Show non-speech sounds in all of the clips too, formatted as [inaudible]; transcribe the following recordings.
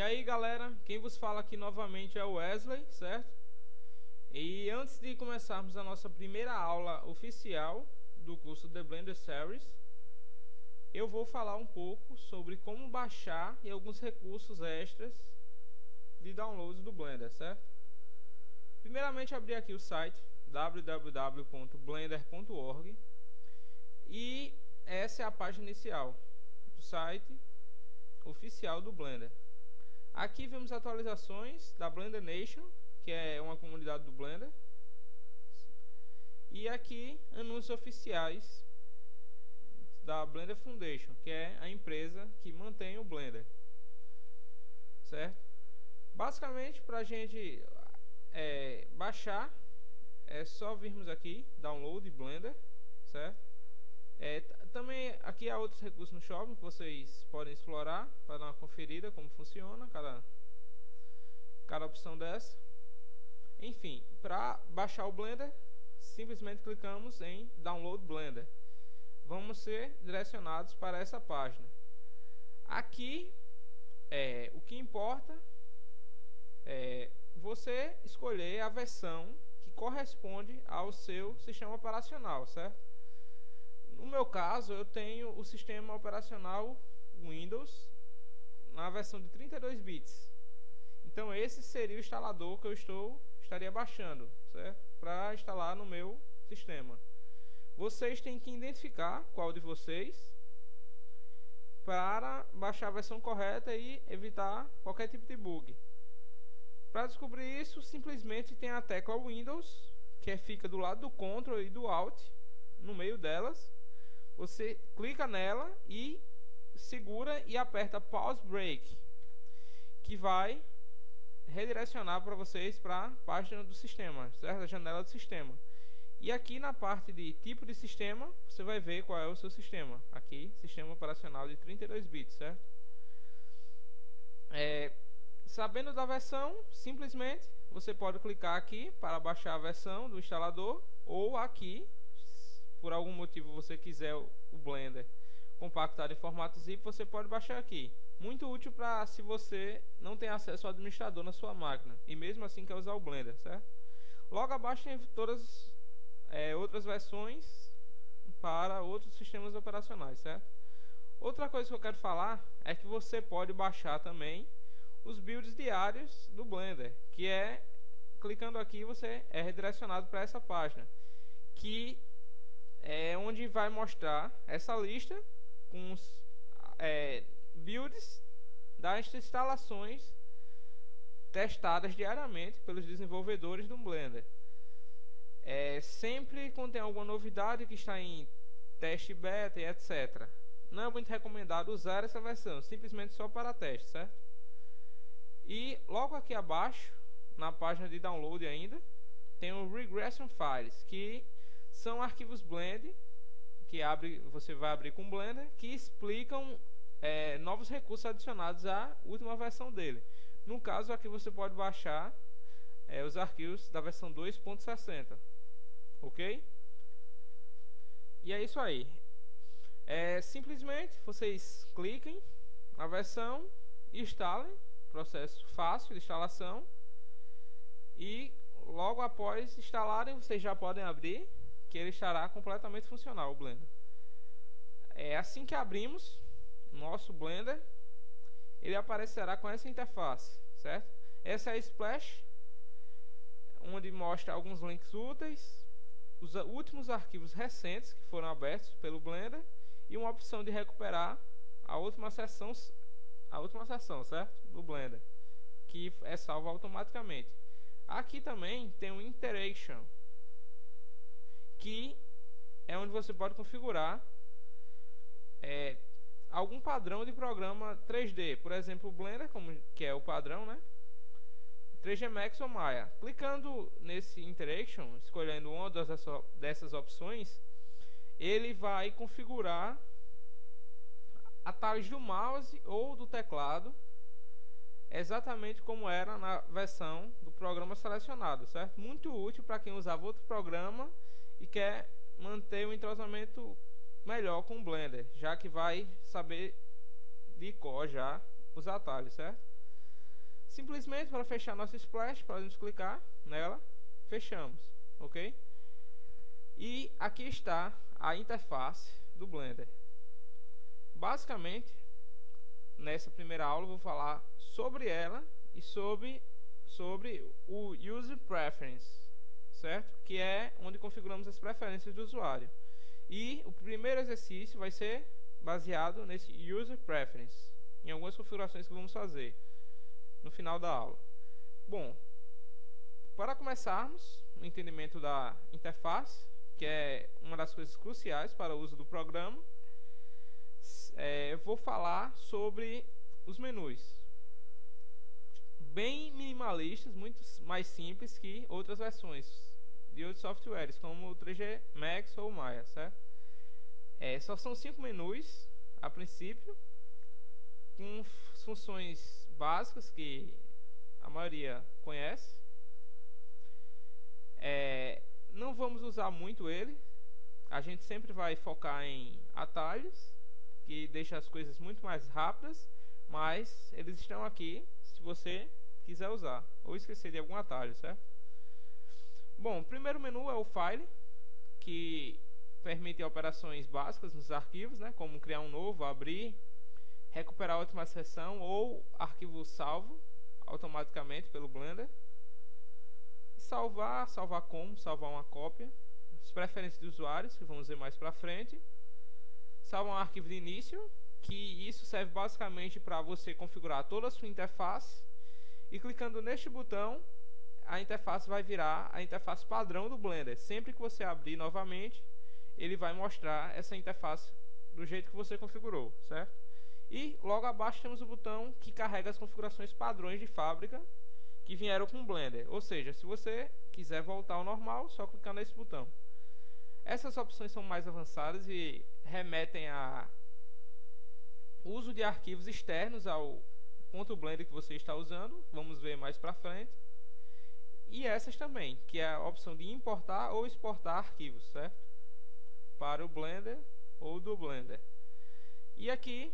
E aí galera, quem vos fala aqui novamente é o Wesley, certo? E antes de começarmos a nossa primeira aula oficial do curso The Blender Series, eu vou falar um pouco sobre como baixar e alguns recursos extras de downloads do Blender, certo? Primeiramente abrir aqui o site www.blender.org e essa é a página inicial do site oficial do Blender. Aqui vemos atualizações da Blender Nation, que é uma comunidade do Blender. E aqui anúncios oficiais da Blender Foundation, que é a empresa que mantém o Blender. Certo? Basicamente, para a gente é, baixar, é só virmos aqui, download Blender, certo? É, também aqui há outros recursos no shopping que vocês podem explorar para dar uma conferida como funciona cada, cada opção dessa. Enfim, para baixar o Blender, simplesmente clicamos em Download Blender. Vamos ser direcionados para essa página. Aqui, é, o que importa é você escolher a versão que corresponde ao seu sistema operacional, certo? Meu caso, eu tenho o sistema operacional Windows na versão de 32 bits. Então esse seria o instalador que eu estou estaria baixando, certo? Para instalar no meu sistema. Vocês têm que identificar qual de vocês para baixar a versão correta e evitar qualquer tipo de bug. Para descobrir isso, simplesmente tem a tecla Windows, que fica do lado do Ctrl e do Alt, no meio delas você clica nela e segura e aperta pause break, que vai redirecionar para vocês para a página do sistema, certo? A janela do sistema. E aqui na parte de tipo de sistema, você vai ver qual é o seu sistema. Aqui, sistema operacional de 32 bits, certo? É, sabendo da versão, simplesmente você pode clicar aqui para baixar a versão do instalador ou aqui por algum motivo você quiser o Blender compactado em formato zip, você pode baixar aqui. Muito útil para se você não tem acesso ao administrador na sua máquina e mesmo assim quer usar o Blender, certo? Logo abaixo tem todas é, outras versões para outros sistemas operacionais, certo? Outra coisa que eu quero falar é que você pode baixar também os builds diários do Blender, que é clicando aqui você é redirecionado para essa página, que é onde vai mostrar essa lista com os é, builds das instalações testadas diariamente pelos desenvolvedores do Blender. É, sempre tem alguma novidade que está em teste beta e etc. Não é muito recomendado usar essa versão, simplesmente só para teste, certo? E logo aqui abaixo, na página de download ainda, tem o Regression Files, que são arquivos Blend que abre, você vai abrir com Blender que explicam é, novos recursos adicionados à última versão dele. No caso, aqui você pode baixar é, os arquivos da versão 2.60, ok? E é isso aí. É, simplesmente vocês cliquem na versão instalem, processo fácil de instalação. E logo após instalarem, vocês já podem abrir que ele estará completamente funcional, o Blender. É assim que abrimos nosso Blender, ele aparecerá com essa interface, certo? Essa é a Splash, onde mostra alguns links úteis, os últimos arquivos recentes que foram abertos pelo Blender e uma opção de recuperar a última sessão, a última sessão, certo? Do Blender, que é salva automaticamente. Aqui também tem o Interaction, que é onde você pode configurar é, algum padrão de programa 3D, por exemplo, o Blender, como, que é o padrão, né? 3D Max ou Maya. Clicando nesse Interaction, escolhendo uma dessas, dessas opções, ele vai configurar atalhos do mouse ou do teclado exatamente como era na versão do programa selecionado, certo? Muito útil para quem usava outro programa e quer manter o entrosamento melhor com o Blender, já que vai saber de cor já os atalhos, certo? Simplesmente para fechar nossa splash, podemos clicar nela, fechamos, ok? E aqui está a interface do Blender. Basicamente, nessa primeira aula vou falar sobre ela e sobre, sobre o User Preference, certo? Que é onde configuramos as preferências do usuário. E o primeiro exercício vai ser baseado nesse User Preference, em algumas configurações que vamos fazer no final da aula. Bom, para começarmos o entendimento da interface, que é uma das coisas cruciais para o uso do programa, é, vou falar sobre os menus. Bem minimalistas, muito mais simples que outras versões de outros softwares, como o 3G Max ou o Maya, certo? É, só são cinco menus a princípio, com funções básicas que a maioria conhece. É, não vamos usar muito ele. A gente sempre vai focar em atalhos, que deixa as coisas muito mais rápidas, mas eles estão aqui se você quiser usar ou esquecer de algum atalho, certo? Bom, o primeiro menu é o File, que permite operações básicas nos arquivos, né, como criar um novo, abrir, recuperar a última sessão ou arquivo salvo automaticamente pelo Blender. Salvar, salvar como, salvar uma cópia. As preferências de usuários, que vamos ver mais para frente. Salvar um arquivo de início, que isso serve basicamente para você configurar toda a sua interface. E clicando neste botão, a interface vai virar a interface padrão do Blender. Sempre que você abrir novamente, ele vai mostrar essa interface do jeito que você configurou, certo? E logo abaixo temos o botão que carrega as configurações padrões de fábrica que vieram com o Blender. Ou seja, se você quiser voltar ao normal, só clicar nesse botão. Essas opções são mais avançadas e remetem a uso de arquivos externos ao ponto Blender que você está usando. Vamos ver mais para frente. E essas também, que é a opção de importar ou exportar arquivos, certo? Para o Blender ou do Blender. E aqui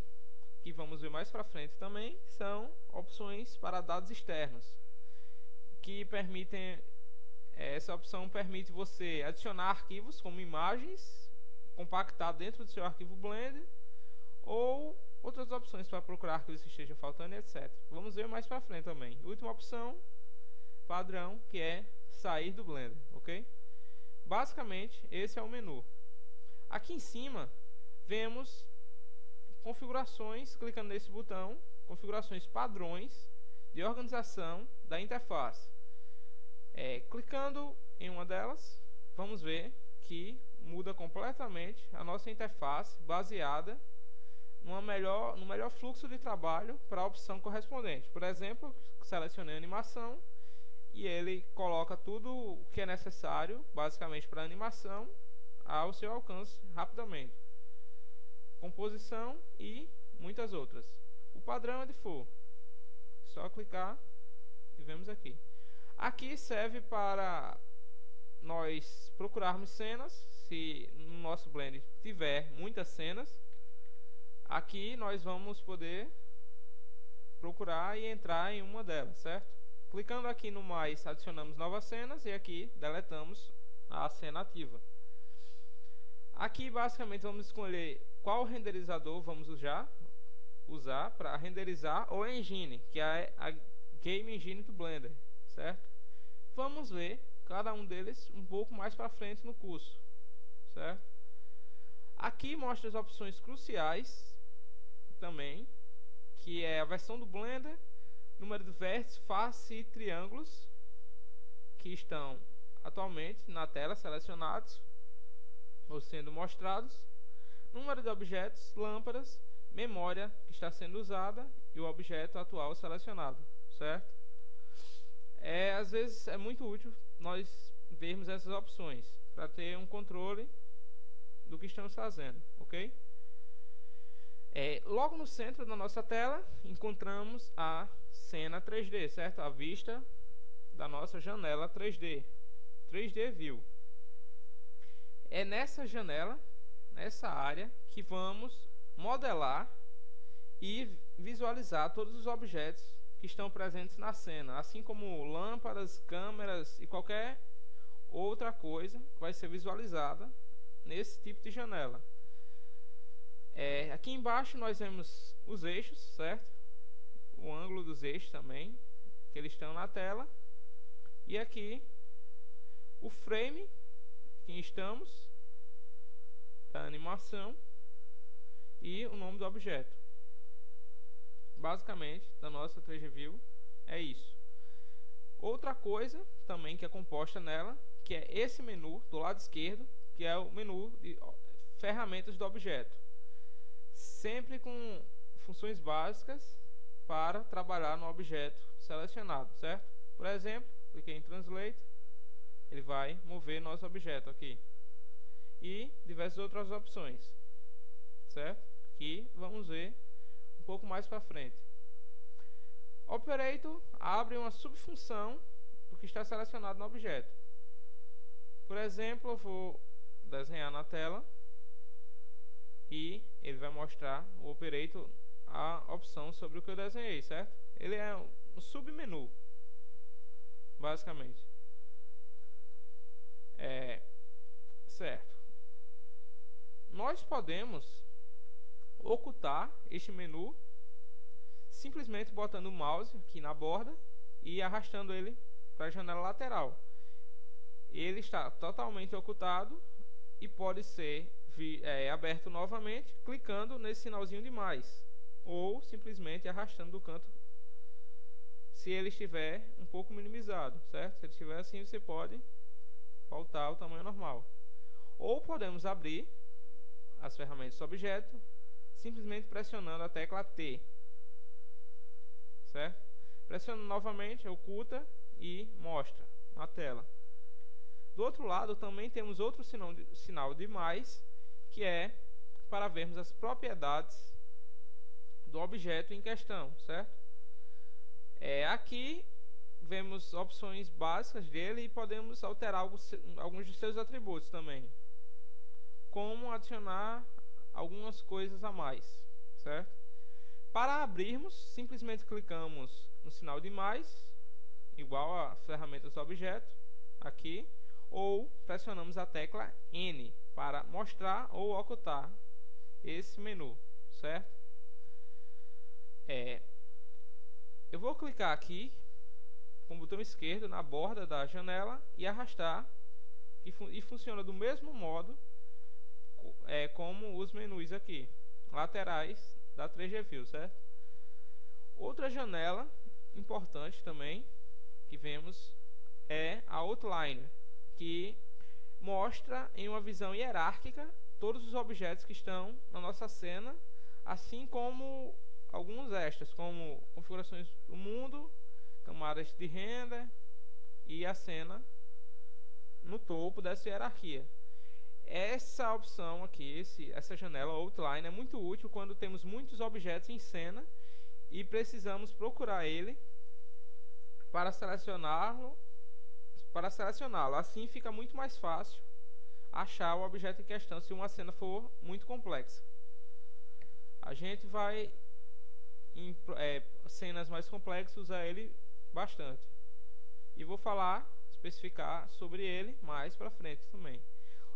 que vamos ver mais para frente também, são opções para dados externos, que permitem essa opção permite você adicionar arquivos como imagens, compactar dentro do seu arquivo Blender ou outras opções para procurar arquivos que estejam faltando, etc. Vamos ver mais para frente também. Última opção, padrão, que é sair do Blender, ok? Basicamente, esse é o menu. Aqui em cima, vemos configurações, clicando nesse botão, configurações padrões de organização da interface. É, clicando em uma delas, vamos ver que muda completamente a nossa interface baseada numa melhor, no melhor fluxo de trabalho para a opção correspondente. Por exemplo, selecionei animação e ele coloca tudo o que é necessário, basicamente, para animação ao seu alcance rapidamente composição e muitas outras. O padrão é de for. Só clicar e vemos aqui. Aqui serve para nós procurarmos cenas. Se no nosso Blend tiver muitas cenas, aqui nós vamos poder procurar e entrar em uma delas, certo? Clicando aqui no mais, adicionamos novas cenas e aqui deletamos a cena ativa. Aqui basicamente vamos escolher qual renderizador vamos usar, usar para renderizar o engine, que é a Game Engine do Blender, certo? Vamos ver cada um deles um pouco mais para frente no curso, certo? Aqui mostra as opções cruciais também, que é a versão do Blender, número de vértices, face e triângulos, que estão atualmente na tela selecionados ou sendo mostrados número de objetos, lâmpadas, memória que está sendo usada e o objeto atual selecionado, certo? É, às vezes é muito útil nós vermos essas opções para ter um controle do que estamos fazendo, ok? É, logo no centro da nossa tela encontramos a cena 3D, certo? A vista da nossa janela 3D, 3D View. É nessa janela nessa área que vamos modelar e visualizar todos os objetos que estão presentes na cena, assim como lâmpadas, câmeras e qualquer outra coisa vai ser visualizada nesse tipo de janela. É, aqui embaixo nós vemos os eixos, certo? O ângulo dos eixos também, que eles estão na tela. E aqui o frame que estamos, da animação e o nome do objeto. Basicamente, da nossa 3D View é isso. Outra coisa também que é composta nela, que é esse menu do lado esquerdo, que é o menu de ferramentas do objeto. Sempre com funções básicas para trabalhar no objeto selecionado, certo? Por exemplo, cliquei em Translate, ele vai mover nosso objeto aqui. E diversas outras opções, certo? Que vamos ver um pouco mais para frente. Operator abre uma subfunção do que está selecionado no objeto. Por exemplo, eu vou desenhar na tela e ele vai mostrar o operator a opção sobre o que eu desenhei, certo? Ele é um submenu, basicamente. É, certo. Nós podemos ocultar este menu simplesmente botando o mouse aqui na borda e arrastando ele para a janela lateral. Ele está totalmente ocultado e pode ser é, aberto novamente clicando nesse sinalzinho de mais ou simplesmente arrastando do canto se ele estiver um pouco minimizado, certo? Se ele estiver assim, você pode voltar ao tamanho normal. Ou podemos abrir as ferramentas do objeto simplesmente pressionando a tecla T. Certo? Pressionando novamente, oculta e mostra na tela. Do outro lado, também temos outro sinal de, sinal de mais, que é para vermos as propriedades do objeto em questão, certo? É, aqui vemos opções básicas dele e podemos alterar alguns, alguns de seus atributos também. Como adicionar algumas coisas a mais, certo? Para abrirmos, simplesmente clicamos no sinal de mais, igual a ferramentas do objeto, aqui, ou pressionamos a tecla N para mostrar ou ocultar esse menu, certo? É, eu vou clicar aqui com o botão esquerdo na borda da janela e arrastar e, fun e funciona do mesmo modo é, como os menus aqui, laterais da 3G View, certo? Outra janela importante também que vemos é a Outliner, que mostra em uma visão hierárquica todos os objetos que estão na nossa cena, assim como alguns extras, como configurações do mundo, camadas de renda e a cena no topo dessa hierarquia. Essa opção aqui, esse, essa janela outline é muito útil quando temos muitos objetos em cena e precisamos procurar ele para selecioná-lo para selecioná-lo. Assim fica muito mais fácil achar o objeto em questão se uma cena for muito complexa. A gente vai em é, cenas mais complexas usar ele bastante. E vou falar, especificar sobre ele mais para frente também.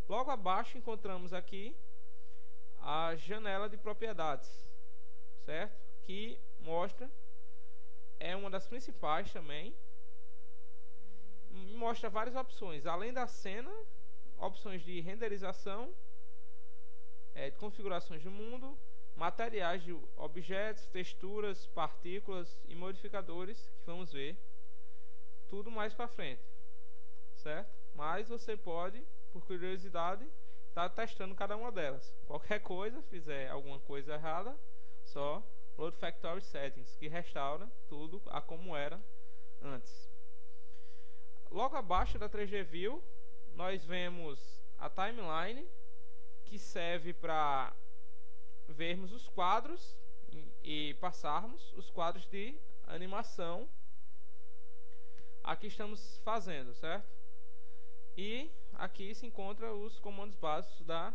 Logo abaixo encontramos aqui a janela de propriedades, certo? Que mostra é uma das principais também mostra várias opções. Além da cena, opções de renderização, é, configurações de mundo, materiais de objetos, texturas, partículas e modificadores, que vamos ver tudo mais para frente, certo? Mas você pode, por curiosidade, estar tá testando cada uma delas. Qualquer coisa, fizer alguma coisa errada, só Load Factory Settings, que restaura tudo a como era antes. Logo abaixo da 3G View, nós vemos a timeline, que serve para vermos os quadros e, passarmos os quadros de animação aqui estamos fazendo, certo? E aqui se encontra os comandos básicos da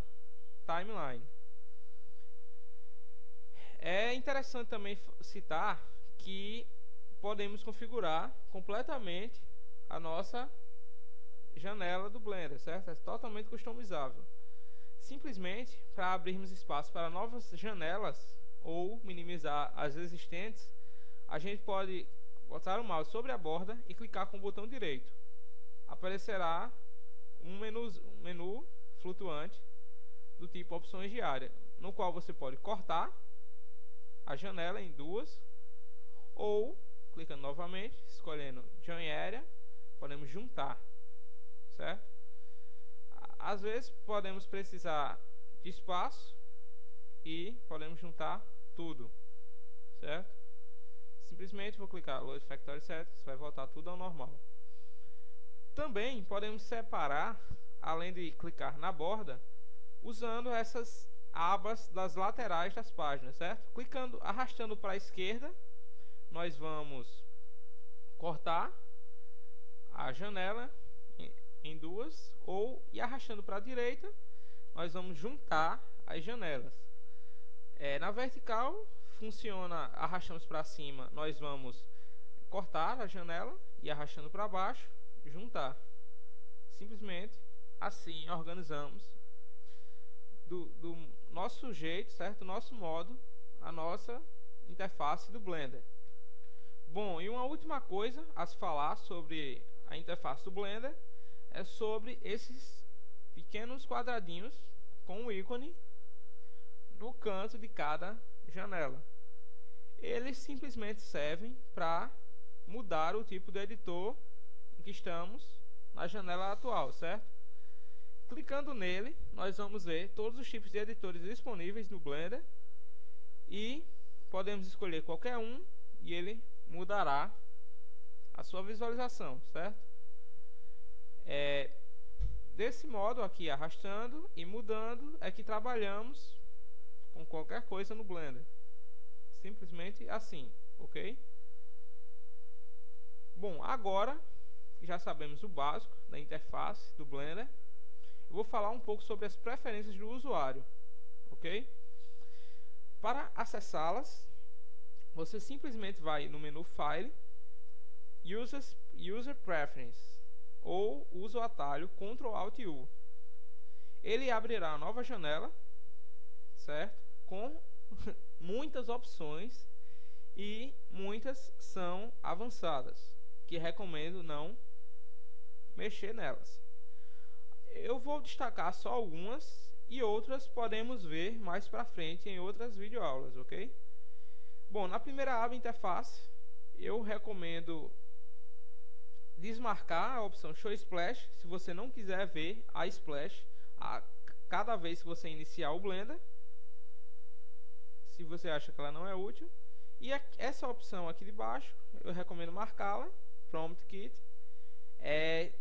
timeline. É interessante também citar que podemos configurar completamente a nossa janela do Blender, certo? É totalmente customizável. Simplesmente para abrirmos espaço para novas janelas ou minimizar as existentes, a gente pode botar o mouse sobre a borda e clicar com o botão direito. Aparecerá um menu, um menu flutuante do tipo opções de área, no qual você pode cortar a janela em duas ou clicando novamente, escolhendo Join Area, podemos juntar, certo? Às vezes podemos precisar de espaço e podemos juntar tudo, certo? Simplesmente vou clicar Load Factory Settings, vai voltar tudo ao normal. Também podemos separar, além de clicar na borda, usando essas abas das laterais das páginas, certo? Clicando, arrastando para a esquerda, nós vamos cortar a janela em duas, ou e arrastando para a direita, nós vamos juntar as janelas. É, na vertical, funciona, arrastamos para cima, nós vamos cortar a janela e arrastando para baixo, juntar. Simplesmente assim organizamos do, do nosso jeito, certo? Nosso modo, a nossa interface do Blender. Bom, e uma última coisa a se falar sobre a interface do Blender é sobre esses pequenos quadradinhos com o ícone no canto de cada janela. Eles simplesmente servem para mudar o tipo de editor em que estamos na janela atual, certo? Clicando nele, nós vamos ver todos os tipos de editores disponíveis no Blender e podemos escolher qualquer um e ele mudará a sua visualização, certo? É, desse modo aqui, arrastando e mudando, é que trabalhamos com qualquer coisa no Blender. Simplesmente assim, ok? Bom, agora já sabemos o básico da interface do Blender, eu vou falar um pouco sobre as preferências do usuário, ok? Para acessá-las, você simplesmente vai no menu File, Users, User Preference, ou usa o atalho Ctrl Alt U. Ele abrirá nova janela, certo? Com [laughs] muitas opções e muitas são avançadas, que recomendo não mexer nelas. Eu vou destacar só algumas e outras podemos ver mais para frente em outras videoaulas, ok? Bom, na primeira aba interface, eu recomendo desmarcar a opção Show Splash se você não quiser ver a splash a cada vez que você iniciar o Blender. Se você acha que ela não é útil. E a, essa opção aqui de baixo, eu recomendo marcá-la, Prompt Kit. É,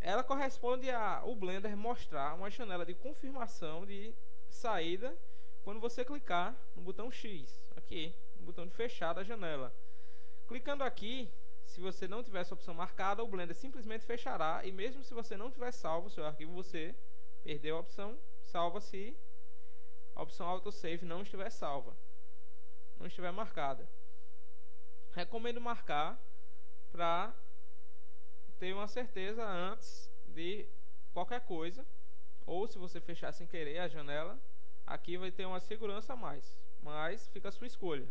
ela corresponde a o Blender mostrar uma janela de confirmação de saída quando você clicar no botão X, aqui, no botão de fechar da janela. Clicando aqui, se você não tiver essa opção marcada, o Blender simplesmente fechará e mesmo se você não tiver salvo o seu arquivo, você perdeu a opção salva se a opção autosave não estiver salva, não estiver marcada. Recomendo marcar para ter uma certeza antes de qualquer coisa, ou se você fechar sem querer a janela, aqui vai ter uma segurança a mais, mas fica a sua escolha.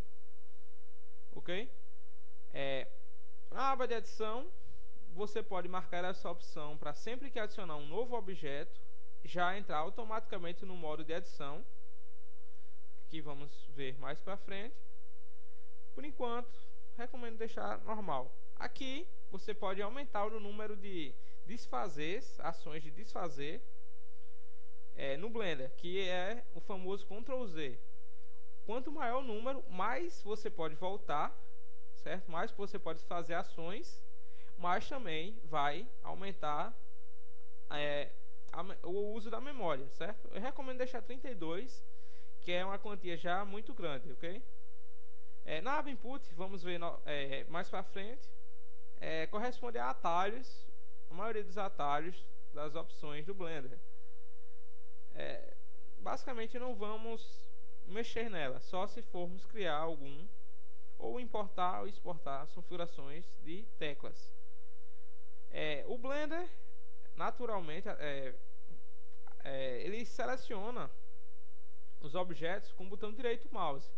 OK? É, na aba de adição, você pode marcar essa opção para sempre que adicionar um novo objeto, já entrar automaticamente no modo de adição, que vamos ver mais para frente. Por enquanto, recomendo deixar normal. Aqui, você pode aumentar o número de desfazer, ações de desfazer, é, no Blender, que é o famoso Ctrl Z. Quanto maior o número, mais você pode voltar certo? Mais você pode fazer ações, mas também vai aumentar é, a, o uso da memória, certo? Eu recomendo deixar 32, que é uma quantia já muito grande, ok? É, na aba input, vamos ver no, é, mais para frente, é, corresponde a atalhos, a maioria dos atalhos das opções do Blender. É, basicamente não vamos mexer nela, só se formos criar algum ou importar ou exportar as configurações de teclas. É, o Blender, naturalmente, é, é, ele seleciona os objetos com o botão direito do mouse.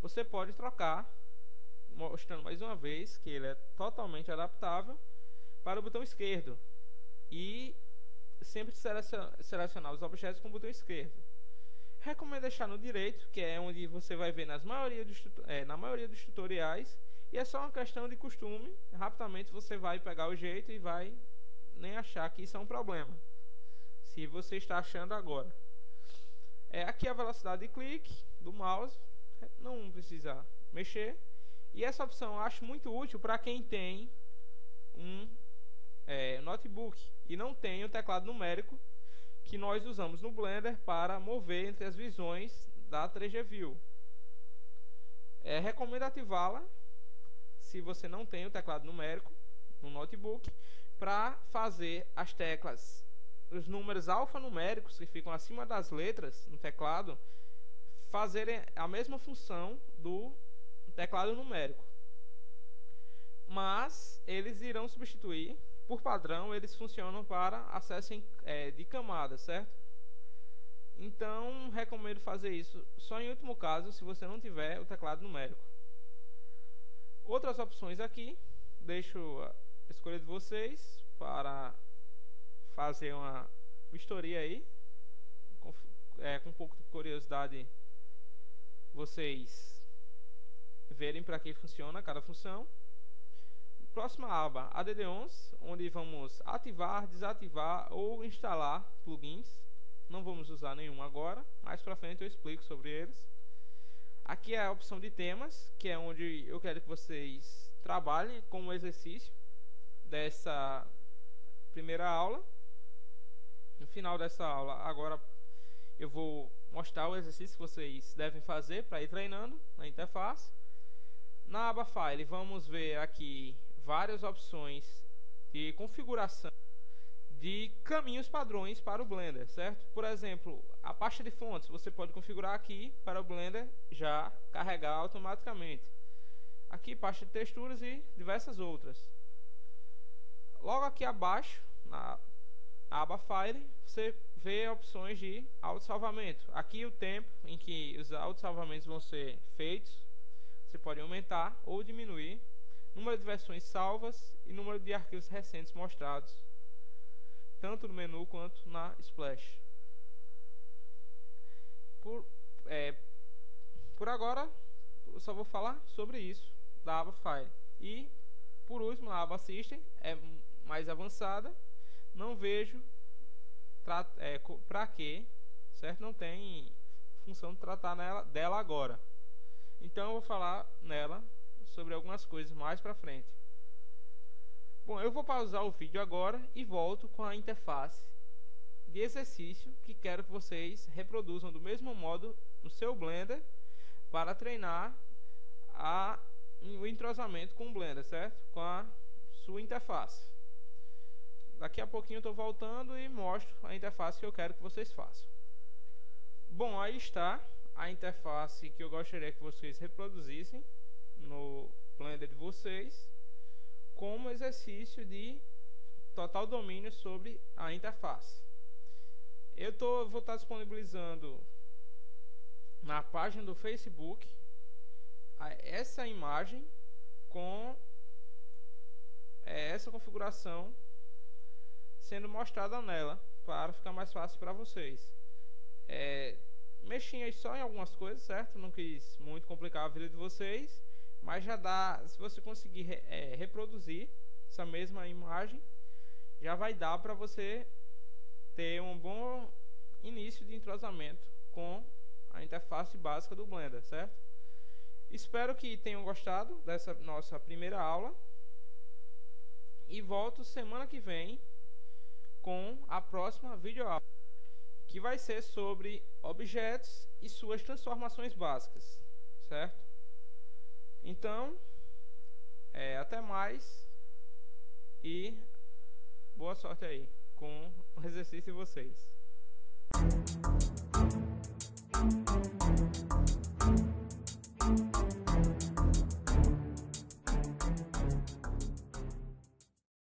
Você pode trocar, mostrando mais uma vez que ele é totalmente adaptável para o botão esquerdo e sempre selecionar os objetos com o botão esquerdo. Recomendo deixar no direito, que é onde você vai ver nas maioria dos, é, na maioria dos tutoriais. E é só uma questão de costume. Rapidamente você vai pegar o jeito e vai nem achar que isso é um problema. Se você está achando agora. É, aqui a velocidade de clique do mouse. Não precisa mexer. E essa opção eu acho muito útil para quem tem um é, notebook e não tem o teclado numérico que nós usamos no Blender para mover entre as visões da 3G View. É, recomendo ativá-la se você não tem o teclado numérico no notebook para fazer as teclas, os números alfanuméricos que ficam acima das letras no teclado, fazerem a mesma função do teclado numérico. Mas eles irão substituir por padrão, eles funcionam para acesso em, é, de camada, certo? Então, recomendo fazer isso só em último caso, se você não tiver o teclado numérico. Outras opções aqui, deixo a escolha de vocês para fazer uma vistoria aí. Com, é, com um pouco de curiosidade, vocês verem para que funciona cada função. Próxima aba, ADD11, onde vamos ativar, desativar ou instalar plugins. Não vamos usar nenhum agora, mais para frente eu explico sobre eles. Aqui é a opção de temas, que é onde eu quero que vocês trabalhem como exercício dessa primeira aula. No final dessa aula, agora eu vou mostrar o exercício que vocês devem fazer para ir treinando na interface. Na aba File, vamos ver aqui várias opções de configuração de caminhos padrões para o Blender, certo? Por exemplo, a pasta de fontes você pode configurar aqui para o Blender já carregar automaticamente. Aqui pasta de texturas e diversas outras. Logo aqui abaixo, na aba File, você vê opções de autosalvamento. Aqui o tempo em que os autosalvamentos vão ser feitos, você pode aumentar ou diminuir número de versões salvas e número de arquivos recentes mostrados, tanto no menu quanto na splash. Por, é, por agora, eu só vou falar sobre isso da aba File. E, por último, a aba System é mais avançada. Não vejo é, para que, certo? Não tem função de tratar nela, dela agora. Então, eu vou falar nela sobre algumas coisas mais para frente. Bom, eu vou pausar o vídeo agora e volto com a interface de exercício que quero que vocês reproduzam do mesmo modo no seu Blender para treinar a, o entrosamento com o Blender, certo? Com a sua interface. Daqui a pouquinho eu estou voltando e mostro a interface que eu quero que vocês façam. Bom, aí está a interface que eu gostaria que vocês reproduzissem no Blender de vocês como exercício de total domínio sobre a interface. Eu tô, vou estar disponibilizando na página do Facebook essa imagem com é, essa configuração sendo mostrada nela para ficar mais fácil para vocês. É, só em algumas coisas, certo? Não quis muito complicar a vida de vocês mas já dá, se você conseguir é, reproduzir essa mesma imagem, já vai dar para você ter um bom início de entrosamento com a interface básica do Blender, certo? Espero que tenham gostado dessa nossa primeira aula e volto semana que vem com a próxima videoaula, que vai ser sobre objetos e suas transformações básicas, certo? Então, é, até mais e boa sorte aí com o exercício de vocês.